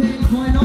big point